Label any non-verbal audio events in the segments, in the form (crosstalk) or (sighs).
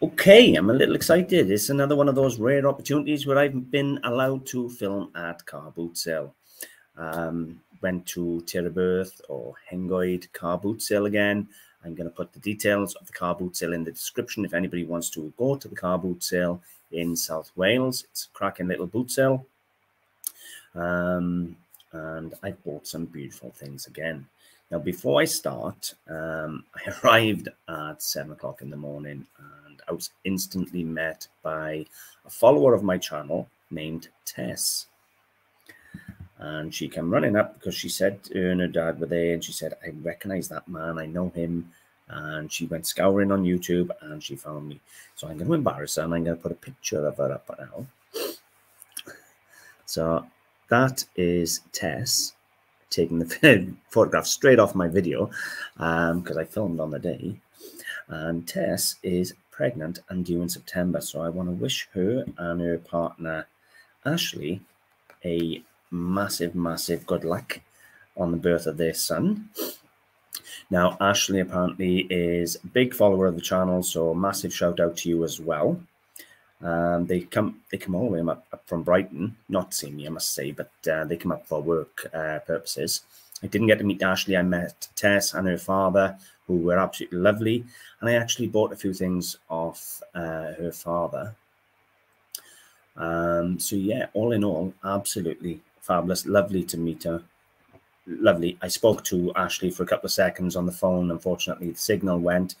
Okay, I'm a little excited. It's another one of those rare opportunities where I've been allowed to film at car boot sale. Um, went to Tir y Berth or Hengoed car boot sale again. I'm going to put the details of the car boot sale in the description if anybody wants to go to the car boot sale in South Wales. It's a cracking little boot sale. Um, and I bought some beautiful things again. Now, before I start, um, (laughs) I arrived at seven o'clock in the morning I was instantly met by a follower of my channel named Tess. And she came running up because she said her and her dad were there and she said, I recognize that man, I know him. And she went scouring on YouTube and she found me. So I'm going to embarrass her and I'm going to put a picture of her up now. So that is Tess taking the (laughs) photograph straight off my video because um, I filmed on the day. And Tess is pregnant and due in September. So I want to wish her and her partner, Ashley, a massive, massive good luck on the birth of their son. Now, Ashley apparently is a big follower of the channel, so massive shout out to you as well. Um, they come they come all the way up, up, from Brighton, not see me, I must say, but uh, they come up for work uh, purposes. I didn't get to meet Ashley. I met Tess and her father, who were absolutely lovely, and I actually bought a few things off uh, her father. Um, so yeah, all in all, absolutely fabulous, lovely to meet her. Lovely. I spoke to Ashley for a couple of seconds on the phone. Unfortunately, the signal went.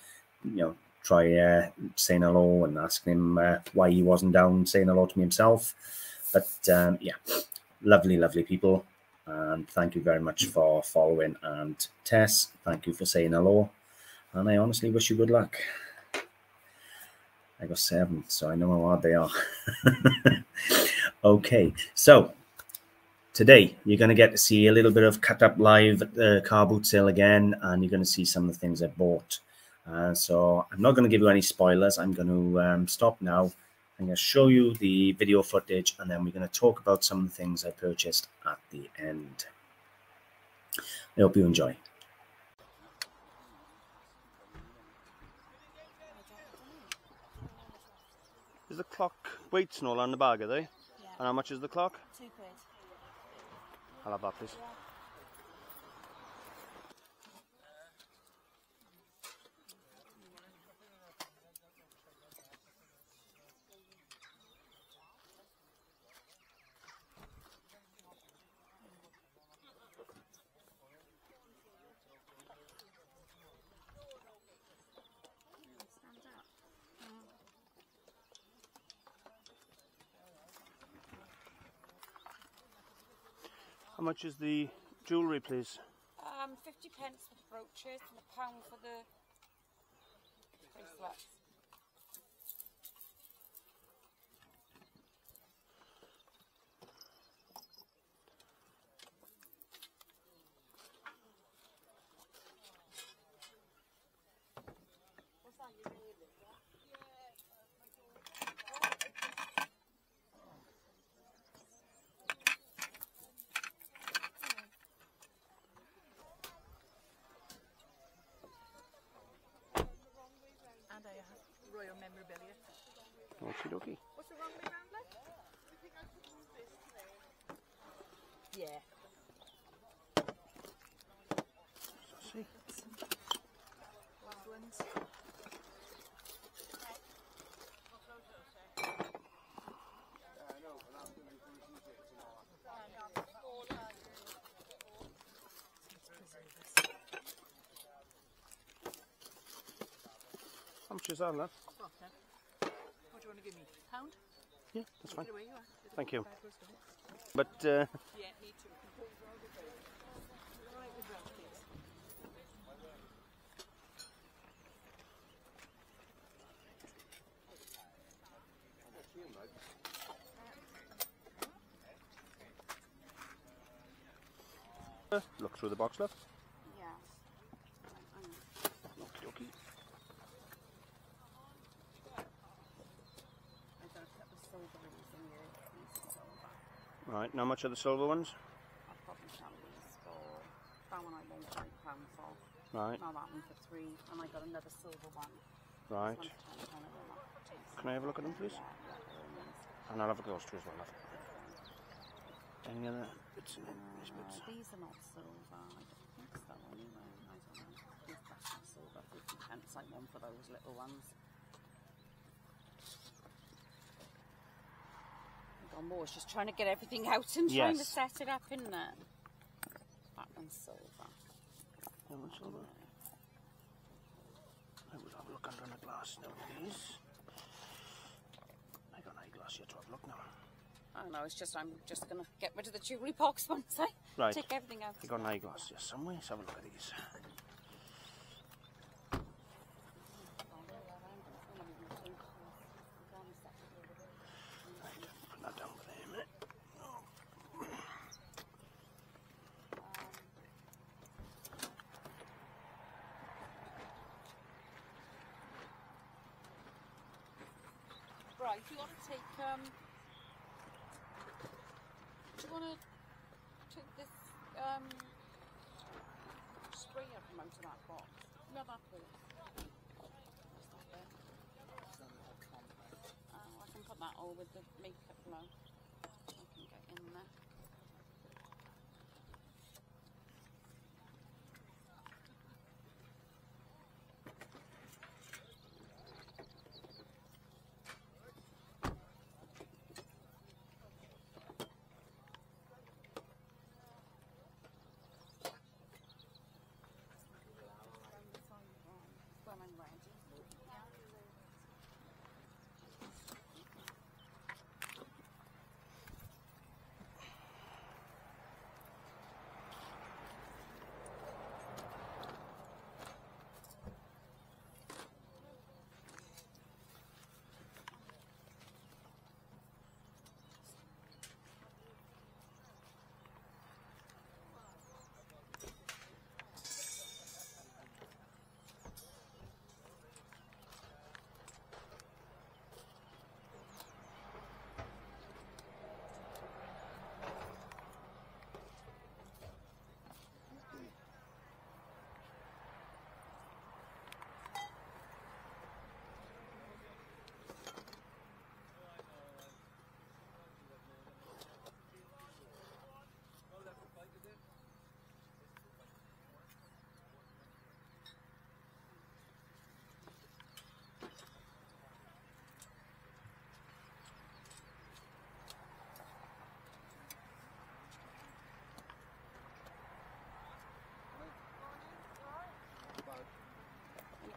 You know, try uh, saying hello and asking him uh, why he wasn't down saying hello to me himself. But um, yeah, lovely, lovely people. And thank you very much for following. And Tess, thank you for saying hello. And I honestly wish you good luck. I got seven, so I know how hard they are. (laughs) okay, so today you're going to get to see a little bit of cut up live at the car boot sale again, and you're going to see some of the things I bought. Uh, so I'm not going to give you any spoilers. I'm going to um, stop now. I'm going to show you the video footage and then we're going to talk about some of the things I purchased at the end. I hope you enjoy. Is the clock weights and all on the bag, are they? Yeah. And how much is the clock? Two quid. I'll have that, please. How much is the jewellery, please? Um, 50 pence for the brooches and a pound for the bracelets. royal memorabilia. Okie dokie. What's the wrong way round, love? Yeah. See. Last ones. How much is that, love? What, then? What do you want to give me? Pound? Yeah, that's fine. Thank you. But uh, look through the box, love. Yeah. Okie dokie. I got a couple of silver ones in here. These silver. Right, now how much are the silver ones? Sell these for that one I won't five pounds for. Right, Now that one for three, and I got another silver one. right. This one's ten pound a roll. Can I have a look at them, please? Yeah, yeah, they're all nice. And I'll have a close to as well. love. Any other bits in these Uh, bits? these are not silver. I don't think so anyway. I don't know. That's not silver. 50 pence. I want for those little ones. Gone more. It's just trying to get everything out and trying to set it up, isn't it? That one's silver. How much silver? I will have a look under the glass now, please. I got an eyeglass here to have a look now. I don't know. It's just I'm just gonna get rid of the jewellery box once I Right. take everything out. I got an eyeglass here somewhere. Let's have a look at these. Right, put that down for there a minute. Right, do you want to take um? Do you want to take this um spray up from out of that box? No, that please. What's that there? Oh, I can put that all with the makeup glow. I can get in there.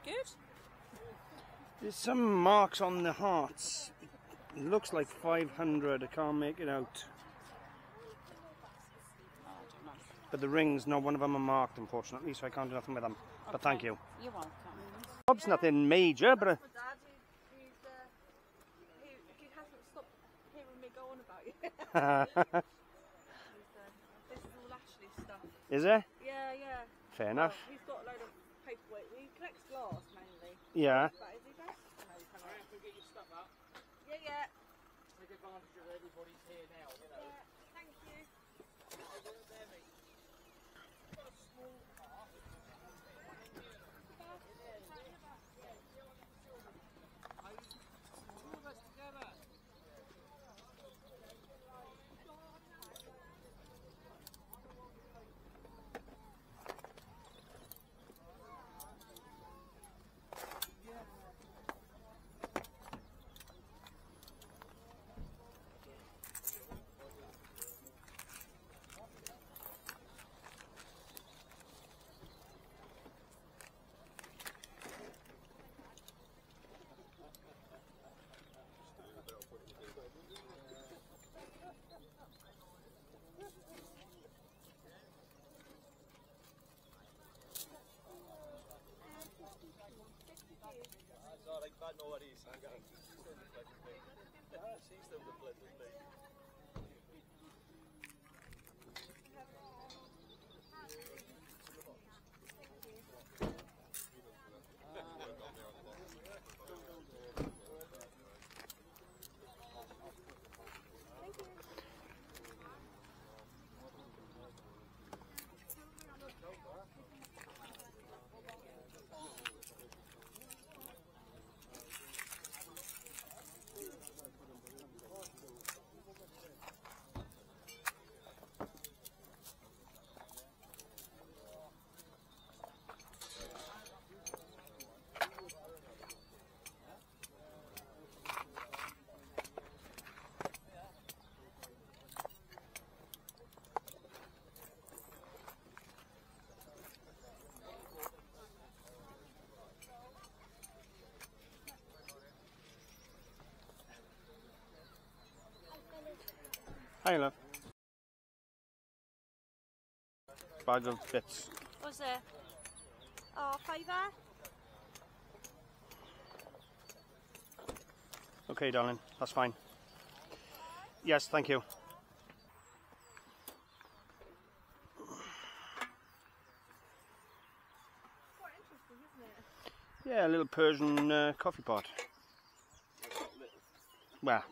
Good? There's some marks on the hearts. It looks like 500. I can't make it out. I don't know. But the rings, not one of them are marked, unfortunately, so I can't do nothing with them. But thank you. You're welcome. Bob's nothing major, but uh, My dad, who, who's, (laughs) uh, who, who hasn't stopped hearing me go on about you. He's, (laughs) uh, this is all Ashley stuff. is it? Yeah, yeah. Fair Well, enough. he's got a load of paperwork. He collects glass mainly. Yeah. But is he back? No, he's coming. If get your stuff up, Yeah, yeah. take advantage of everybody's here now, you know. Yeah, thank you. I got She's Hi, love. Bag of bits. Was there? Oh, favour? Okay, darling. That's fine. Yes, thank you. Quite interesting, isn't it? Yeah, a little Persian uh, coffee pot. Well,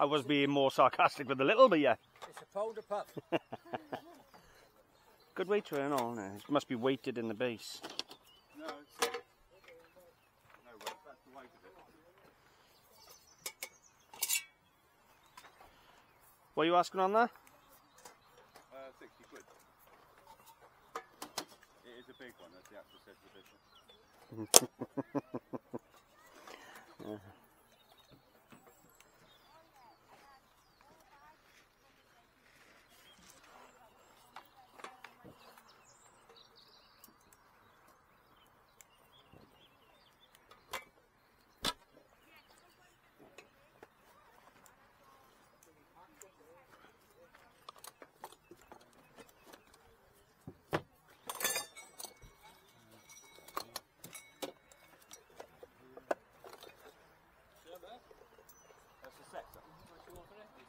I was being more sarcastic with the little, but yeah. It's a folder pup. (laughs) Good weight to it and all. no, It must be weighted in the base. No, it's no weight. That's the weight of it. What are you asking on that? Uh, 60 quid. It is a big one, that's the actual set edition. That's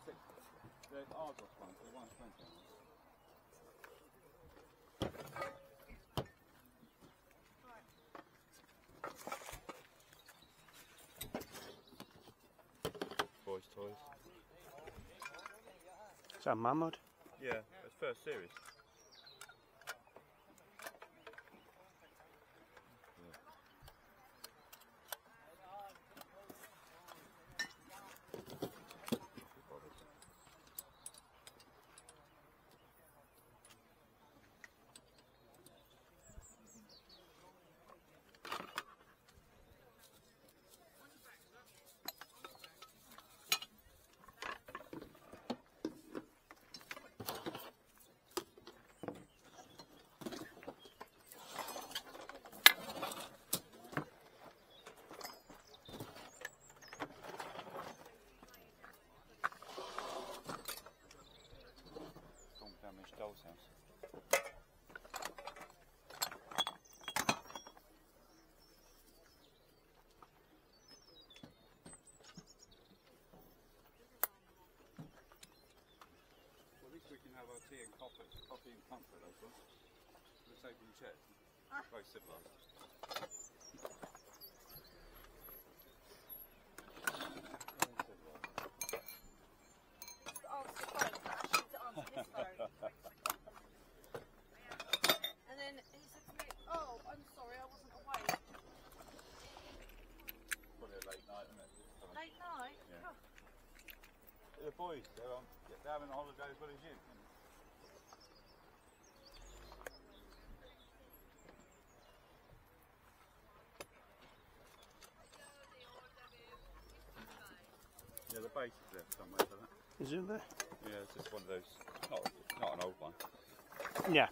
The Argos one, the 120 one. Boys' toys. Is that Mahmoud? Yeah, it's first series. Storm damaged doll's house. Well, at least we can have our tea and coffee, coffee and comfort, I suppose. Let's open. Ah. Very civilised. Oh, the phone, but I should answer this phone. (laughs) and then he said to me, oh, I'm sorry, I wasn't awake. Probably a late night, isn't it? Late night? Yeah. Oh, The boys, they're, on, they're having a holiday as well as you. Yeah, the base is there somewhere for that. Is it there? Yeah, it's just one of those. Not, not an old one. Yeah.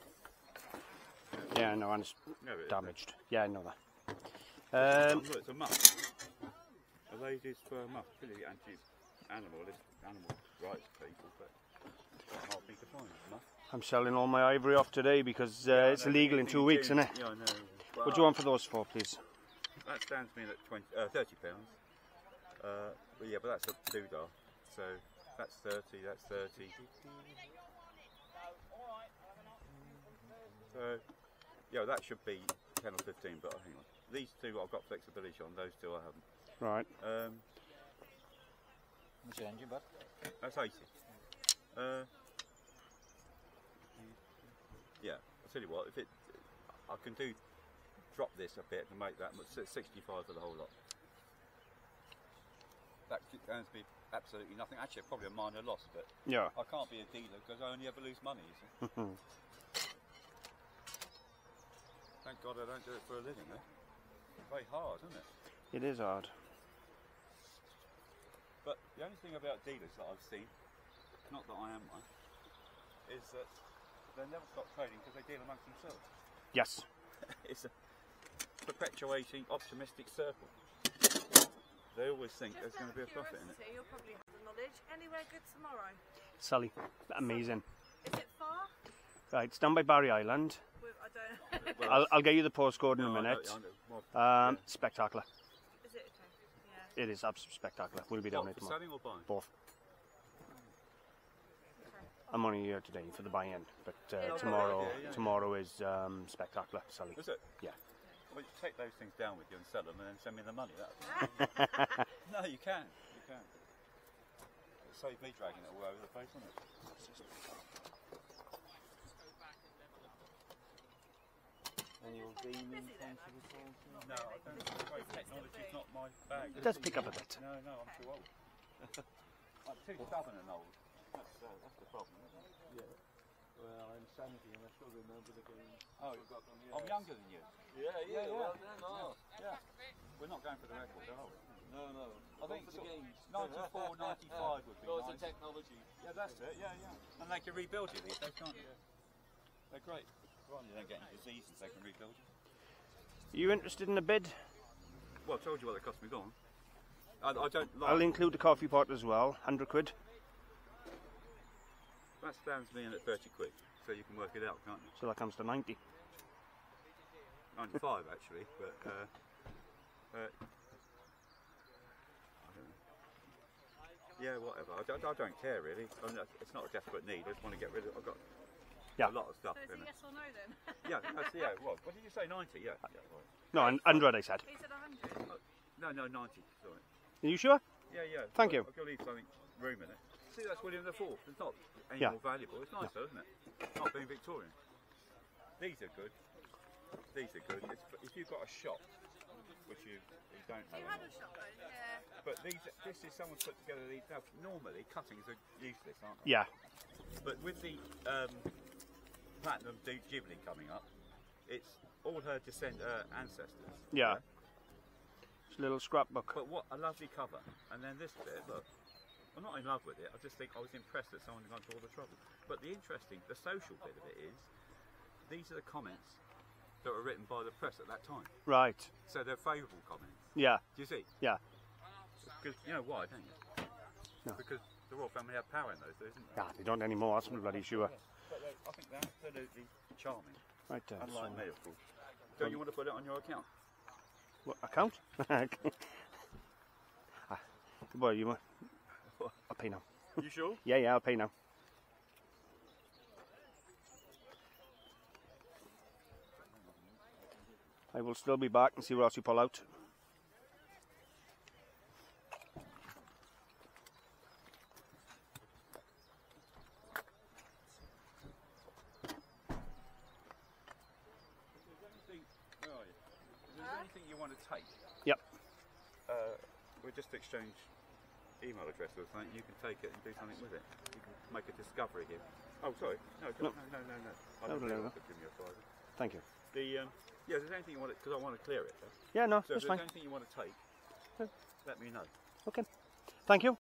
Yeah, no, and it's No, it damaged. Yeah, I know that. Um, Look, it's a muff. A lady's fur muff. Really anti-animalist, animal rights people, but it's hard to find. Muff. I'm selling all my ivory off today because uh, it's illegal in two weeks, isn't it? Yeah, I know. What do you want for those for, please? That stands me at 20, uh, 30 pounds. Uh, but yeah, but that's a doodah. So that's 30, that's 30. So, yeah, that should be 10 or 15, but hang on. These two I've got flexibility on, those two I haven't. Right. Um, What's your engine, bud? that's 80. Uh, yeah, I'll tell you what, if it, I can do, drop this a bit and make that much, 65 for the whole lot. That going to be absolutely nothing. Actually, probably a minor loss, but Yeah. I can't be a dealer because I only ever lose money. (laughs) Thank God I don't do it for a living, though. Very hard, isn't it? It is hard. But the only thing about dealers that I've seen, not that I am one, is that they never stop trading because they deal amongst themselves. Yes. (laughs) it's a perpetuating optimistic circle. They always think there's going to be a profit in it. You'll probably have the knowledge. Anywhere good tomorrow? Sully. Amazing. Is it far? Right, it's down by Barry Island. With, I don't know. (laughs) I'll, I'll get you the postcode in no, a I know- minute. I know more- Um, spectacular. Is it okay? Yeah. It is absolutely spectacular. We'll be down What, there for tomorrow. selling or buying? Both. I'm only here today for the buy-in, but uh, Yeah, tomorrow yeah, yeah. tomorrow is um, spectacular, Sully. Is it? Yeah. Well, you take those things down with you and sell them, and then send me the money. That. (laughs) (laughs) no, you can. You can. It saved me dragging it all over the place, wouldn't it? No, I don't. Great technology's not my bag. It does pick up a bit. No, no, I'm too old. (laughs) I'm too stubborn and old. That's, uh, that's the problem, isn't it? Well, I'm 70 and I still remember the game. Oh, I'm younger than you. Yeah, yeah, yeah. well, no, Yeah. We're not going for the record, are we? no, no. I think for the games. 94, (laughs) 95 would be No, it's nice. the technology. Yeah, that's it. Yeah, yeah. And they can rebuild you these days, can't you? They're great. Rather than getting diseases, they can rebuild you. Are you interested in a bid? Well, I told you what it cost me gone. I, I don't like. I'll include the coffee pot as well, 100 quid. That stands me in at 30 quid, so you can work it out, can't you? So that comes to 90. 95 actually, but. Uh, uh, I don't know. Yeah, whatever. I don't, I don't care really. I mean, it's not a desperate need. I just want to get rid of. I've got Yeah. a lot of stuff So is in it it. yes or no then? Yeah, that's, yeah. What? What did you say? 90? Yeah. yeah right. No, 100 I said. he said 100. No, no, 90. Sorry. Are you sure? Yeah, yeah. Thank I've, you. I've got to leave something room in it. See, that's William the Fourth. It's not any Yeah. more valuable. It's nicer, isn't it? Not being Victorian. These are good. These are good. It's, if you've got a shop, which you, you don't have, You had a shot though, yeah. but these, this is someone put together these. Now, normally cuttings are useless, aren't they? Yeah. But with the um, platinum Du- jubilee coming up, it's all her descent uh, ancestors. Yeah. It's a little scrapbook. But what a lovely cover. And then this bit, look. I'm not in love with it. I just think I was impressed that someone had gone to all the trouble. But the interesting, the social bit of it is, these are the comments that were written by the press at that time. Right. So they're favourable comments. Yeah. Do you see? Yeah. Because you know why, don't you? No. Because the royal family have power in those days, isn't there? Yeah, they don't anymore, that's for bloody sure. But they, I think they're absolutely charming. Right then. Unlike so- me, of course. Don't you want to put it on your account? What, account? (laughs) (laughs) ah, well, you might. (laughs) I'll pay now. You sure? Yeah, yeah, I'll pay now. I will still be back and see what else you pull out. anything, where are you? If there's anything you want to take, Yep. uh, we'll just exchange email address or something. You can take it and do something with it. You can make a discovery here. Oh, sorry. No, No. no, no, no, no. I don't no, no. Give you a fiver. Thank you. The um, yeah, if there's anything you want because I want to clear it. though. Yeah, no, So if there's fine. anything you want to take, Yeah. let me know. Okay. Thank you.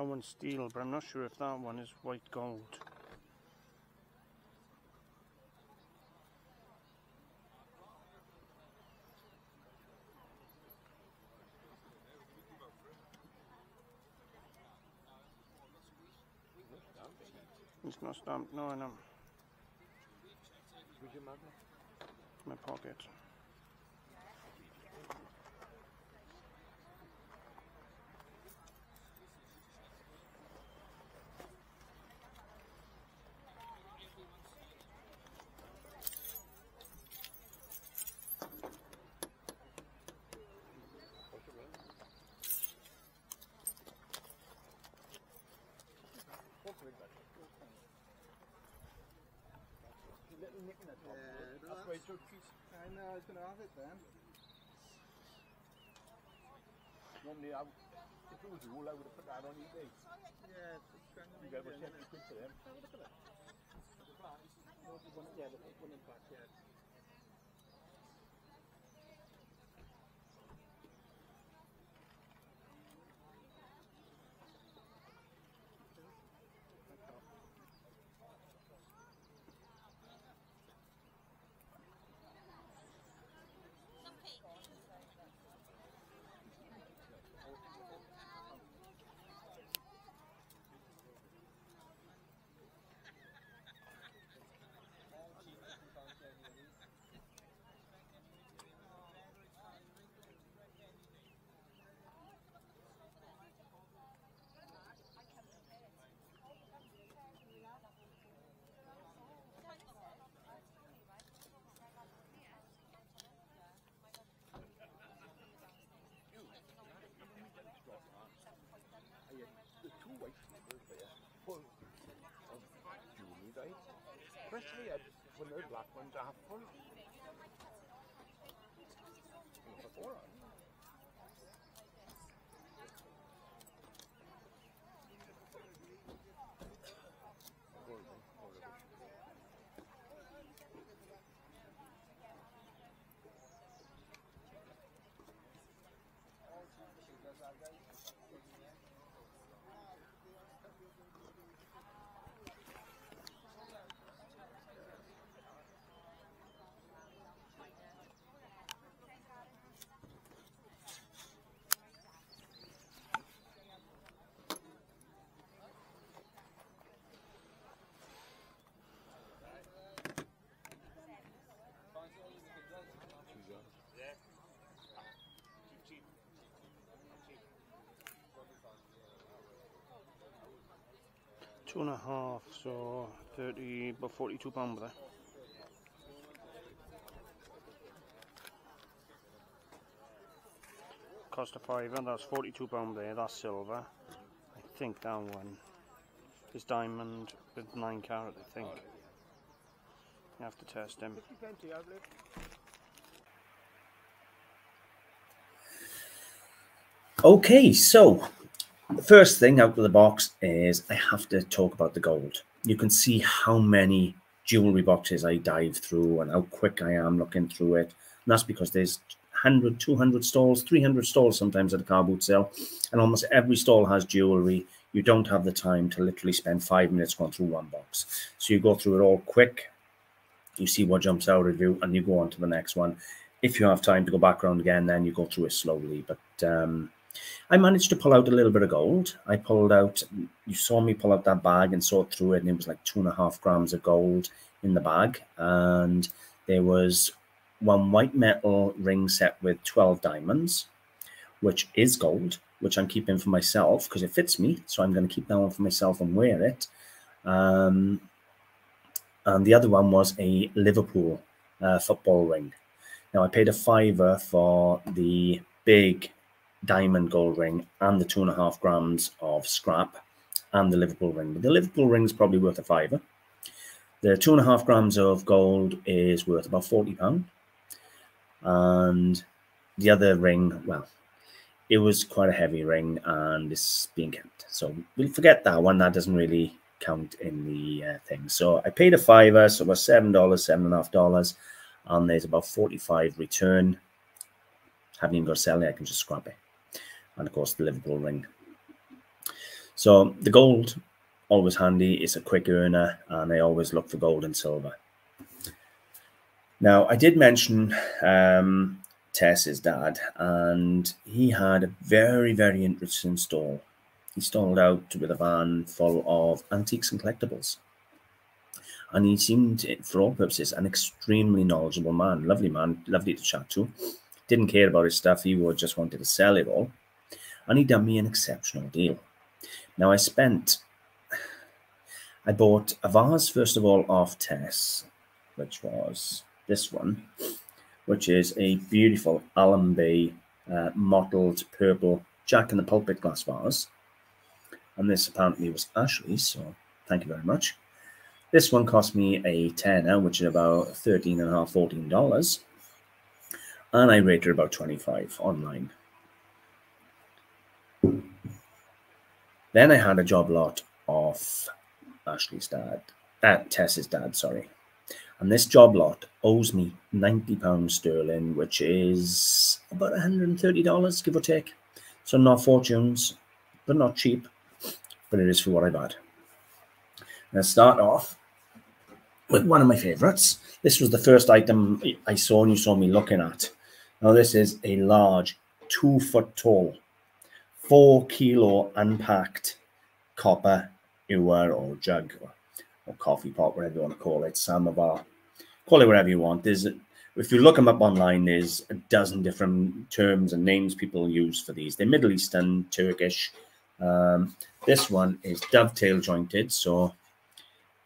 That one's steel, but I'm not sure if that one is white gold. It's not stamped, no, I know. My pocket. I know, I was going to have it then. Normally, I, if it was wool, I would have put that on eBay. Yeah, it's kind of You get about 70 quid for them. Yeah, the one in back, yeah. Especially uh, when black ones are full. Before, Two and a half, so 30, about 42 pound there. Cost a fiver, that's 42 pound there, that's silver. I think that one is diamond with 9 carat, I think. You have to test him. 50 pence, I've lived. Okay, so the first thing out of the box is I have to talk about the gold. You can see how many jewelry boxes I dive through and how quick I am looking through it. And that's because there's 100, 200 stalls, 300 stalls sometimes at a car boot sale. And almost every stall has jewelry. You don't have the time to literally spend five minutes going through one box. So you go through it all quick. You see what jumps out at you and you go on to the next one. If you have time to go back around again, then you go through it slowly. But um, I managed to pull out a little bit of gold. I pulled out, you saw me pull out that bag and sort through it, and it was like two and a half grams of gold in the bag. And there was one white metal ring set with 12 diamonds, which is gold, which I'm keeping for myself because it fits me. So I'm going to keep that one for myself and wear it. Um, and the other one was a Liverpool uh, football ring. Now I paid a fiver for the big diamond gold ring and the two and a half grams of scrap and the Liverpool ring. But the Liverpool ring is probably worth a fiver. The two and a half grams of gold is worth about forty pound, and the other ring, well, it was quite a heavy ring and it's being kept. So we'll forget that one. That doesn't really count in the uh, thing. So I paid a fiver, so about seven dollars, seven and a half dollars, and there's about forty-five return. Haven't even got to sell it. I can just scrap it and of course the Liverpool ring. So the gold, always handy. It's a quick earner, and I always look for gold and silver. Now, I did mention um, Tess's dad, and he had a very, very interesting stall. He stalled out with a van full of antiques and collectibles. And he seemed, for all purposes, an extremely knowledgeable man. Lovely man, lovely to chat to. Didn't care about his stuff, he would just wanted to sell it all. And he done me an exceptional deal. Now, I spent, I bought a vase, first of all, off Tess, which was this one, which is a beautiful Bay uh, mottled purple Jack in the Pulpit glass vase. And this apparently was Ashley's, so thank you very much. This one cost me a tenner, which is about thirteen and a half, fourteen dollars, and I rated about twenty-five online. Then I had a job lot of Ashley's dad, uh, Tess's dad, sorry, and this job lot owes me ninety pounds sterling, which is about one hundred and thirty dollars, give or take. So not fortunes, but not cheap, but it is for what I've had. Now start off with one of my favorites. This was the first item I saw and you saw me looking at. Now, this is a large, two foot tall, four kilo unpacked copper ewer or jug or, or, coffee pot, whatever you want to call it, samovar. Call it whatever you want. There's if you look them up online, there's a dozen different terms and names people use for these. They're Middle Eastern, Turkish. Um, this one is dovetail jointed, so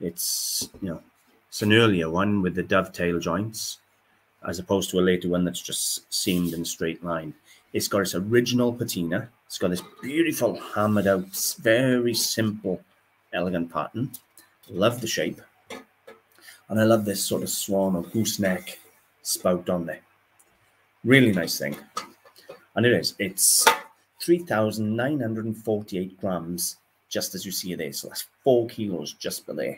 it's you know it's an earlier one with the dovetail joints, as opposed to a later one that's just seamed in straight line. It's got its original patina. It's got this beautiful hammered out, very simple, elegant pattern. Love the shape. And I love this sort of swan or gooseneck spout on there. Really nice thing. And it is. It's 3,948 grams, just as you see there. So that's four kilos just below.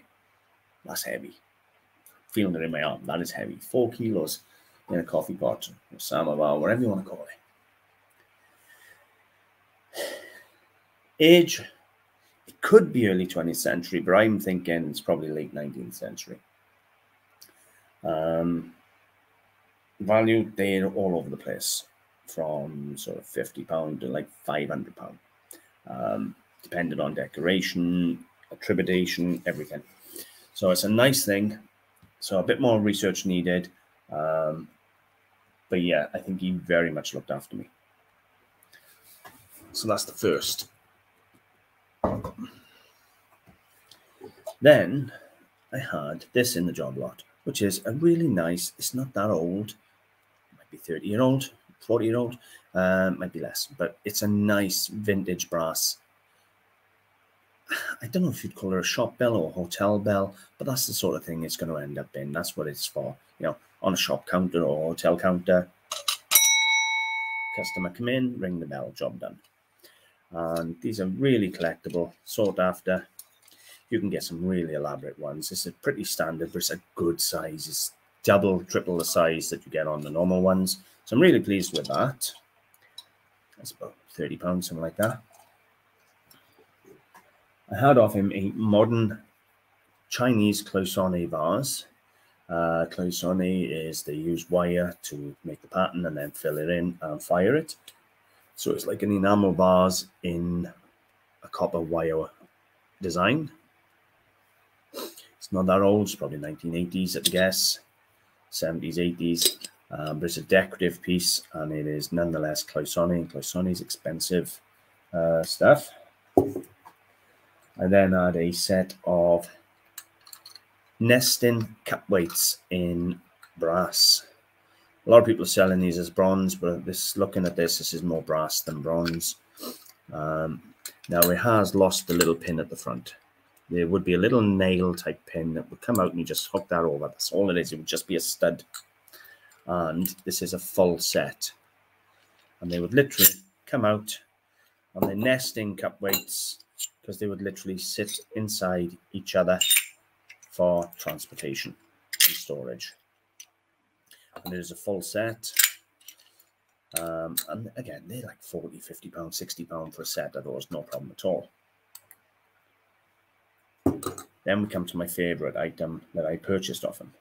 That's heavy feeling it in my arm. That is heavy. Four kilos in a coffee pot, or samovar, whatever you want to call it. Age, it could be early 20th century, but I'm thinking it's probably late 19th century. Um, value, they're all over the place from sort of 50 pound to like 500 pound, um, depending on decoration, attribution, everything. So it's a nice thing. So a bit more research needed. Um, but yeah, I think he very much looked after me. So that's the first. Then I had this in the job lot, which is a really nice, it's not that old, might be 30 year old, 40 year old, uh, might be less, but it's a nice vintage brass (sighs) I don't know if you'd call it a shop bell or a hotel bell, but that's the sort of thing it's going to end up in. That's what it's for. You know, on a shop counter or hotel counter, customer come in, ring the bell, job done. And these are really collectible, sought after. You can get some really elaborate ones. This is pretty standard, but it's a good size. It's double, triple the size that you get on the normal ones. So I'm really pleased with that. That's about 30 pounds, something like that. I had off him a modern Chinese cloisonne vase. Uh, cloisonne is they use wire to make the pattern and then fill it in and fire it. So it's like an enamel vase in a copper wire design. It's not that old, it's probably 1980s at guess, 70s, 80s. Um, but it's a decorative piece and it is nonetheless cloisonne. Cloisonne is expensive uh, stuff. I then had a set of nesting cup weights in brass. A lot of people are selling these as bronze, but this looking at this, this is more brass than bronze. Um, now it has lost the little pin at the front. There would be a little nail type pin that would come out and you just hook that over. That's all it is. It would just be a stud. And this is a full set. And they would literally come out on the nesting cup weights because they would literally sit inside each other for transportation and storage. And there's a full set. Um, and again, they're like 40, 50 pounds, 60 pounds for a set of those, no problem at all. Then we come to my favorite item that I purchased off him,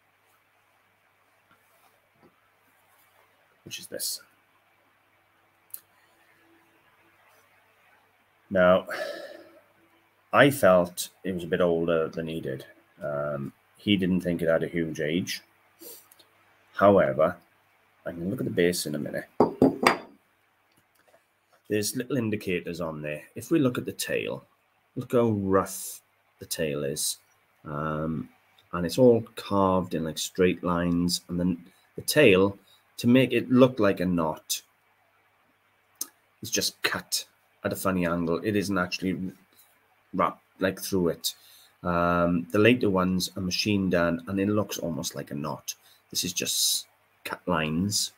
which is this. Now, I felt it was a bit older than he did. Um, he didn't think it had a huge age. However, I can look at the base in a minute. There's little indicators on there. If we look at the tail, look how rough the tail is. Um, and it's all carved in like straight lines. And then the tail, to make it look like a knot, is just cut at a funny angle. It isn't actually wrapped like through it. Um, the later ones are machine done and it looks almost like a knot. This is just cut lines.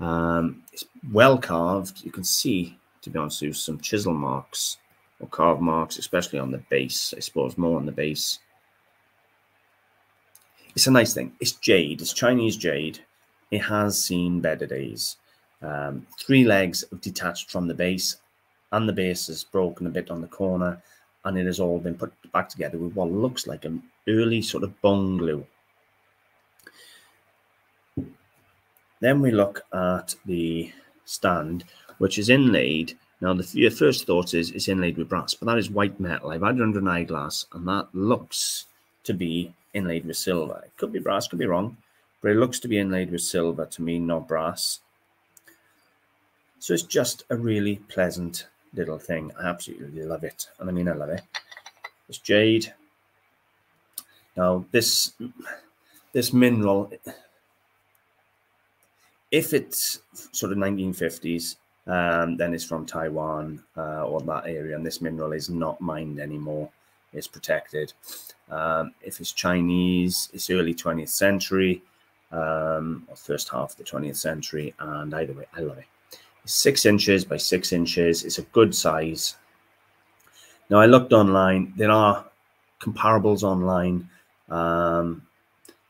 Um, it's well carved. You can see, to be honest, there's some chisel marks or carve marks, especially on the base. I suppose more on the base. It's a nice thing. It's jade. It's Chinese jade. It has seen better days. Um, three legs have detached from the base, and the base is broken a bit on the corner, and it has all been put back together with what looks like an early sort of bone glue. Then we look at the stand, which is inlaid. Now, the your first thought is it's inlaid with brass, but that is white metal. I've had it under an eyeglass, and that looks to be inlaid with silver. It could be brass, could be wrong, but it looks to be inlaid with silver to me, not brass. So it's just a really pleasant little thing. I absolutely love it. And I mean, I love it. It's jade. Now, this this mineral, if it's sort of 1950s, um, then it's from Taiwan uh, or that area, and this mineral is not mined anymore. It's protected. Um, if it's Chinese, it's early 20th century um, or first half of the 20th century, and either way, I love it. It's six inches by six inches. It's a good size. Now, I looked online. There are comparables online. Um,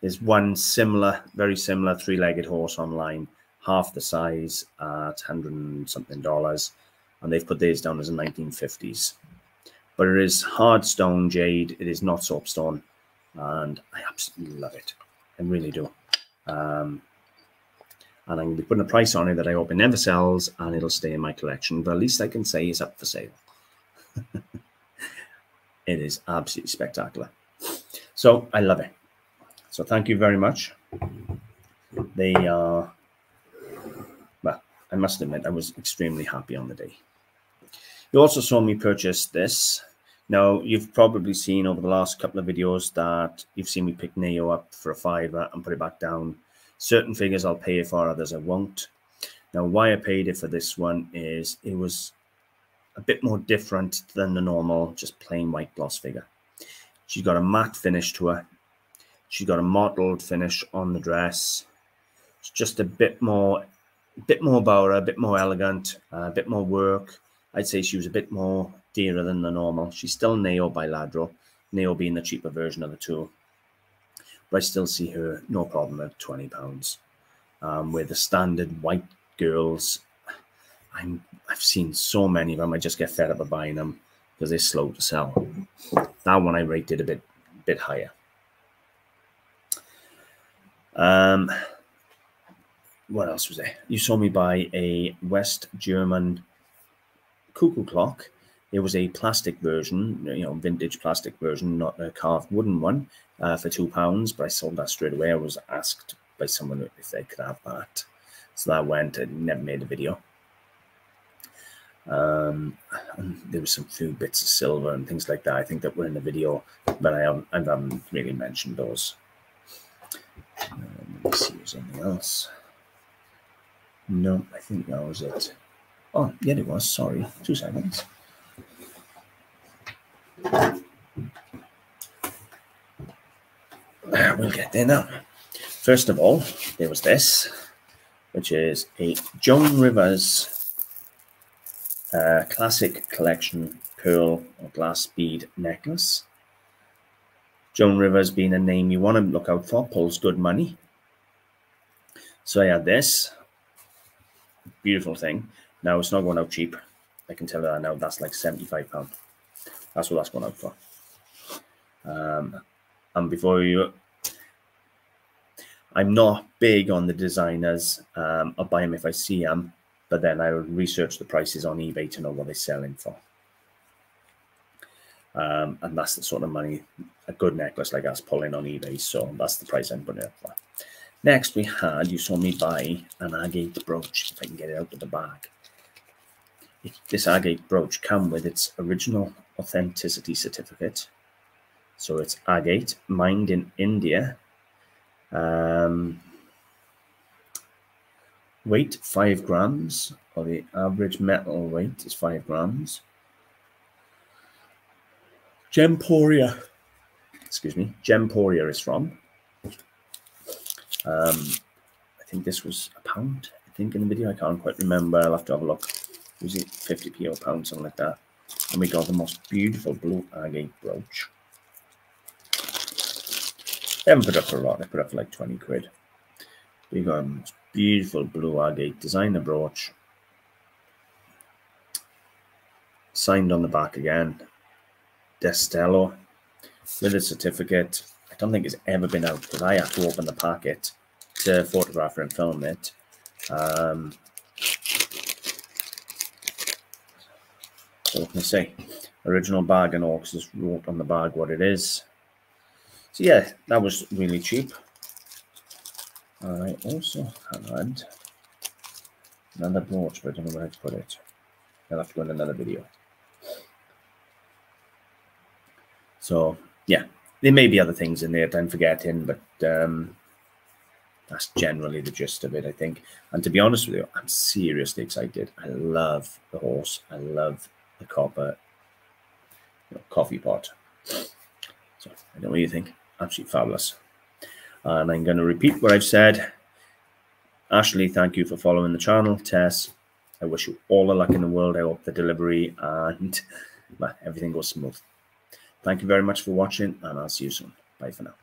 there's one similar, very similar three-legged horse online, half the size at hundred and something dollars, and they've put these down as a 1950s. But it is hard stone jade. It is not soapstone, and I absolutely love it. I really do. Um, and I'm going to be putting a price on it that I hope it never sells, and it'll stay in my collection. But at least I can say it's up for sale. (laughs) it is absolutely spectacular. So I love it. So thank you very much. They are, well, I must admit, I was extremely happy on the day. You also saw me purchase this. Now, you've probably seen over the last couple of videos that you've seen me pick Nao up for a fiver and put it back down. Certain figures I'll pay for, others I won't. Now, why I paid it for this one is it was a bit more different than the normal, just plain white gloss figure. She's got a matte finish to her. She's got a mottled finish on the dress. It's just a bit more, a bit more bower, a bit more elegant, uh, a bit more work. I'd say she was a bit more dearer than the normal. She's still Neo bilateral, Nao being the cheaper version of the two. But I still see her no problem at twenty pounds. Um, with the standard white girls, I'm I've seen so many of them. I just get fed up of buying them because they're slow to sell. That one I rated a bit bit higher. Um, what else was there? You saw me buy a West German cuckoo clock. It was a plastic version, you know, vintage plastic version, not a carved wooden one, uh, for two pounds. But I sold that straight away. I was asked by someone if they could have that, so that went. I never made a video. Um, there was some few bits of silver and things like that. I think that were in the video, but I haven't, I haven't really mentioned those. Let me see if there's anything else. No, I think that was it. Oh, yeah, it was. Sorry. Two seconds. We'll get there now. First of all, there was this, which is a Joan Rivers uh, classic collection pearl or glass bead necklace. Joan Rivers being a name you want to look out for, pulls good money. So I had this beautiful thing. Now it's not going out cheap. I can tell you that now. That's like seventy-five pound. That's what that's going out for. Um, and before you, I'm not big on the designers. Um, I'll buy them if I see them, but then I'll research the prices on eBay to know what they're selling for. Um, and that's the sort of money a good necklace like us pulling on eBay. So that's the price I'm putting it up for. Next, we had, you saw me buy an agate brooch, if I can get it out of the bag. This agate brooch come with its original authenticity certificate. So it's agate, mined in India. Um, weight, five grams, or the average metal weight is five grams. Gemporia, excuse me, Gemporia is from. Um, I think this was a pound, I think, in the video. I can't quite remember. I'll have to have a look. Was it 50p or pound, something like that? And we got the most beautiful blue agate brooch. They haven't put up for a lot. They put up for like 20 quid. We got beautiful blue agate designer brooch. Signed on the back again. Destello with a certificate. I don't think it's ever been out because I have to open the packet to photograph and film it. Um, so what can I say? Original bag and Orcs just wrote on the bag what it is. So yeah, that was really cheap. I also had another brooch, but I don't know where to put it. I'll have to go in another video. So yeah, there may be other things in there that I'm forgetting, but um, that's generally the gist of it, I think. And to be honest with you, I'm seriously excited. I love the horse. I love the copper you know, coffee pot. So I don't know what you think. Absolutely fabulous. And I'm going to repeat what I've said. Ashley, thank you for following the channel. Tess, I wish you all the luck in the world. I hope the delivery and (laughs) everything goes smooth. Thank you very much for watching, and I'll see you soon. Bye for now.